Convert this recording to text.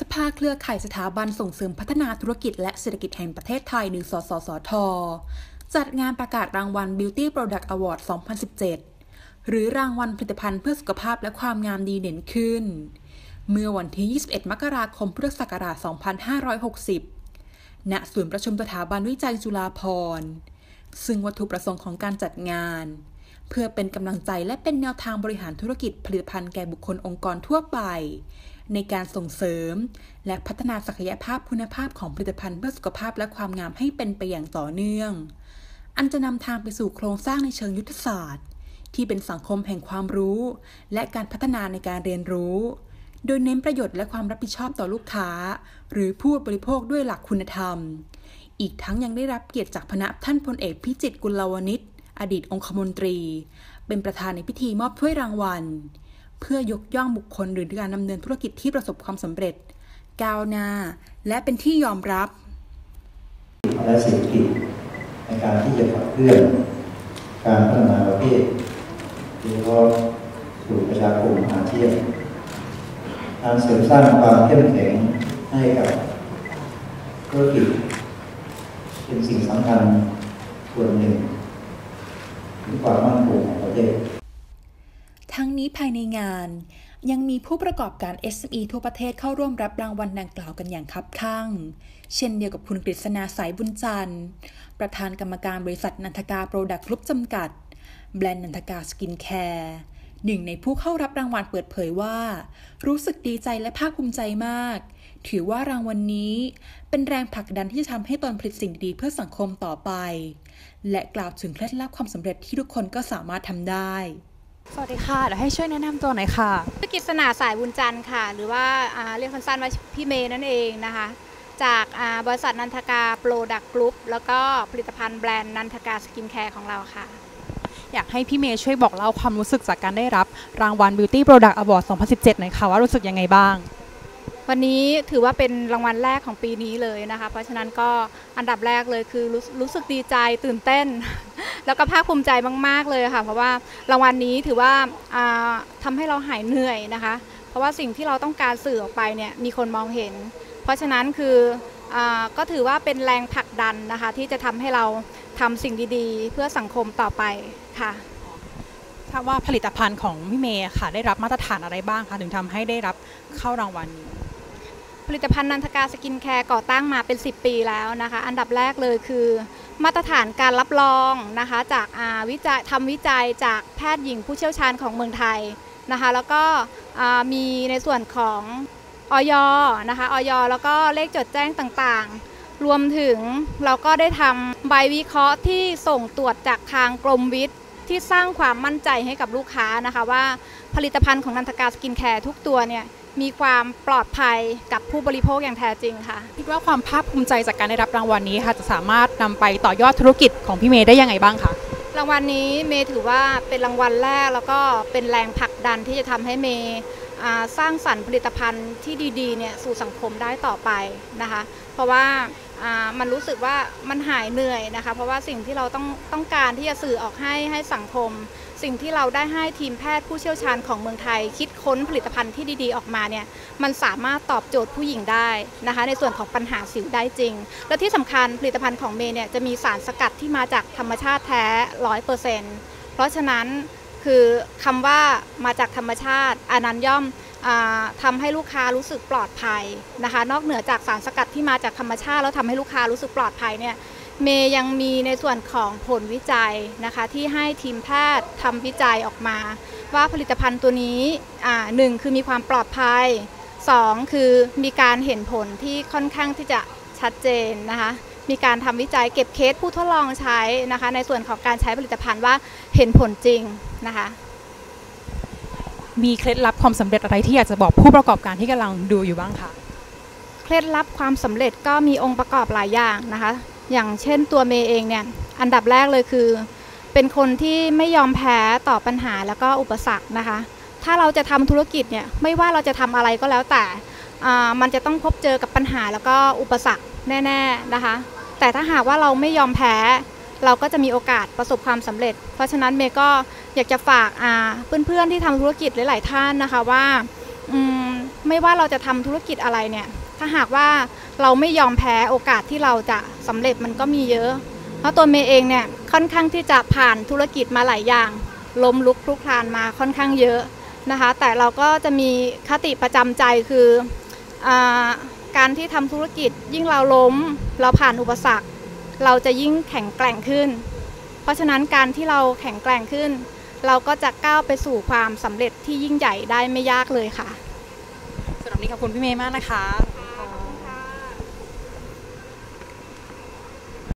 สภาเครือข่ายสถาบันส่งเสริมพัฒนาธุรกิจและเศรษฐกิจแห่งประเทศไทยหรือสสสท จัดงานประกาศรางวัล Beauty Product Award 2017 หรือรางวัลผลิตภัณฑ์เพื่อสุขภาพและความงามดีเด่นขึ้น เมื่อวันที่ 21 มกราคม พุทธศักราช 2560 ณ ศูนย์ประชุมสถาบันวิจัยจุฬาภรณ์ ซึ่งวัตถุประสงค์ของการจัดงาน เพื่อเป็นกำลังใจและเป็นแนวทางบริหารธุรกิจผลิตภัณฑ์แก่บุคคลองค์กรทั่วไป ในการส่งเสริม และพัฒนาศักยภาพคุณภาพของผลิตภัณฑ์เพื่อสุขภาพและความงามให้เป็นไปอย่างต่อเนื่อง อันจะนำทางไปสู่โครงสร้างในเชิงยุทธศาสตร์ ที่เป็นสังคมแห่งความรู้ และการพัฒนาในการเรียนรู้ โดยเน้นประโยชน์และความรับผิดชอบต่อลูกค้า หรือผู้บริโภคด้วยหลักคุณธรรม อีกทั้งยังได้รับเกียรติจากพระท่านพลเอกพิจิตรกุลวณิชอดีตองคมนตรี เป็นประธานในพิธีมอบถ้วยรางวัล เพื่อยกย่องบุคคลหรือการดำเนินธุรกิจที่ประสบความสำเร็จ ก้าวหน้า และเป็นที่ยอมรับ และเศรษฐกิจในการที่จะขับเคลื่อนการพัฒนาประเทศโดยเฉพาะสู่ประชาคมอาเซียนการเสริมสร้างความเข้มแข็งให้กับธุรกิจ เป็นสิ่งสำคัญส่วนหนึ่งถึงความมั่นคงของประเทศ ทั้งนี้ภายในงาน ยังมีผู้ประกอบการ SME ทั่วประเทศเข้าร่วมรับรางวัลดังกล่าวกันอย่างคับคั่งเช่นเดียวกับคุณกฤษณาสายบุญจันทร์ ประธานกรรมการบริษัทนันธการ์โปรดักต์กรุ๊ปจำกัด แบรนด์นันธการ์สกินแคร์หนึ่งในผู้เข้ารับรางวัลเปิดเผยว่า รู้สึกดีใจและภาคภูมิใจมาก ถือว่ารางวัลนี้เป็นแรงผลักดันที่จะทำให้ตนผลิตสิ่งดีเพื่อสังคมต่อไป และกล่าวถึงเคล็ดลับความสำเร็จที่ทุกคนก็สามารถทำได้ สวัสดีค่ะ เดี๋ยวให้ช่วยแนะนำตัวหน่อยค่ะชื่อกฤษณาสายบุญจันทร์ค่ะ หรือว่าเรียกสั้นๆว่าพี่เมย์นั่นเองนะคะ จากบริษัทนันธการ์โปรดักต์กรุ๊ปแล้วก็ผลิตภัณฑ์แบรนด์นันธการ์สกินแคร์ของเราค่ะ อยากให้พี่เมย์ช่วยบอกเล่าความรู้สึกจากการได้รับรางวัล Beauty Product Award 2017 หน่อยค่ะว่ารู้สึกยังไงบ้าง วันนี้ถือว่าเป็นรางวัลแรกของปีนี้เลยนะคะ เพราะฉะนั้นก็อันดับแรกเลยคือรู้รู้สึกดีใจตื่นเต้น แล้วก็ภาคภูมิใจมาก ๆ เลยค่ะ เพราะว่ารางวัลนี้ถือว่าทำให้เราหายเหนื่อยนะคะ เพราะว่าสิ่งที่เราต้องการสื่อออกไปเนี่ยมีคนมองเห็น เพราะฉะนั้นคืออก็ถือว่าเป็นแรงผลักดันนะคะ ที่จะทำให้เราทำสิ่งดีๆ เพื่อสังคมต่อไปค่ะทราบว่าผลิตภัณฑ์ของพี่เมย์ค่ะ ได้รับมาตรฐานอะไรบ้างคะถึงทำให้ได้รับเข้ารางวัลนี้ผลิตภัณฑ์นันธการ์สกินแคร์ก่อตั้งมาเป็น 10 ปีแล้วนะคะ อันดับแรกเลยคือ มาตรฐานการรับรองนะคะจากวิจัยทำวิจัยจากแพทย์หญิงผู้เชี่ยวชาญของเมืองไทยนะคะแล้วก็มีในส่วนของออยนะคะออยแล้วก็เลขจดแจ้งต่างๆ รวมถึงเราก็ได้ทำใบวิเคราะห์ที่ส่งตรวจจากทางกรมวิทย์ที่สร้างความมั่นใจให้กับลูกค้านะคะว่าผลิตภัณฑ์ของนันธการ์สกินแคร์ทุกตัวเนี่ย มีความปลอดภัยกับผู้บริโภคอย่างแท้จริงค่ะ คิดว่าความภาคภูมิใจจากการได้รับรางวัลนี้ค่ะ จะสามารถนำไปต่อยอดธุรกิจของพี่เมย์ได้ยังไงบ้างคะรางวัลนี้เมย์ถือว่าเป็นรางวัลแรกแล้วก็เป็นแรงผลักดันที่จะทำให้เมย์สร้างสรรค์ผลิตภัณฑ์ที่ดีๆเนี่ยสู่สังคมได้ต่อไปนะคะ เพราะว่ามันรู้สึกว่ามันหายเหนื่อยนะคะ เพราะว่าสิ่งที่เราต้องต้องการที่จะสื่อออกให้ให้สังคม สิ่งที่เราได้ให้ทีมแพทย์ผู้เชี่ยวชาญของเมืองไทย คิดค้นผลิตภัณฑ์ที่ดีๆออกมาเนี่ยมันสามารถตอบโจทย์ผู้หญิงได้นะคะ ในส่วนของปัญหาสิวได้จริง และที่สำคัญผลิตภัณฑ์ของเมย์เนี่ยจะมีสารสกัดที่มาจากธรรมชาติแท้ร้อยเปอร์เซ็นต์เพราะฉะนั้นคือคำว่ามาจากธรรมชาติอันนั้นย่อมทำให้ลูกค้ารู้สึกปลอดภัยนะคะ นอกเหนือจากสารสกัดที่มาจากธรรมชาติ แล้วทำให้ลูกค้ารู้สึกปลอดภัยเนี่ย เมย์ยังมีในส่วนของผลวิจัยนะคะที่ให้ทีมแพทย์ทำวิจัยออกมา ว่าผลิตภัณฑ์ตัวนี้หนึ่งคือมีความปลอดภัย 2 คือมีการเห็นผลที่ค่อนข้างที่จะชัดเจนนะคะมีการทำวิจัยเก็บเคสผู้ทดลองใช้นะคะในส่วนของการใช้ผลิตภัณฑ์ว่าเห็นผลจริงนะคะมีเคล็ดลับความสำเร็จอะไรที่อยากจะบอกผู้ประกอบการที่กำลังดูอยู่บ้างคะ เคล็ดลับความสำเร็จก็มีองค์ประกอบหลายอย่างนะคะ อย่างเช่นตัวเมย์เองเนี่ยอันดับแรกเลยคือ เป็นคนที่ไม่ยอมแพ้ต่อปัญหาแล้วก็อุปสรรคนะคะ ถ้าเราจะทำธุรกิจเนี่ยไม่ว่าเราจะทำอะไรก็แล้วแต่มันจะต้องพบเจอกับปัญหาแล้วก็อุปสรรคแน่ๆนะคะ แต่ถ้าหากว่าเราไม่ยอมแพ้เราก็จะมีโอกาสประสบความสำเร็จ เพราะฉะนั้นเมย์ก็อยากจะฝากเพื่อนๆที่ทำธุรกิจหลาย ๆ ท่านนะคะว่าไม่ว่าเราจะทำธุรกิจอะไรเนี่ยถ้าหากว่า เราไม่ยอมแพ้โอกาสที่เราจะสำเร็จมันก็มีเยอะ เพราะตัวเมย์เองเนี่ยค่อนข้างที่จะผ่านธุรกิจมาหลายอย่างล้มลุกคลุกคลานมาค่อนข้างเยอะนะคะ แต่เราก็จะมีคติประจำใจคืออการที่ทำธุรกิจยิ่งเราล้มเราผ่านอุปสรรค เราจะยิ่งแข็งแกร่งขึ้น เพราะฉะนั้นการที่เราแข็งแกร่งขึ้น เราก็จะก้าวไปสู่ความสำเร็จที่ยิ่งใหญ่ได้ไม่ยากเลยค่ะสำหรับนนี้ขอบคุณพี่เมย์มากนะคะ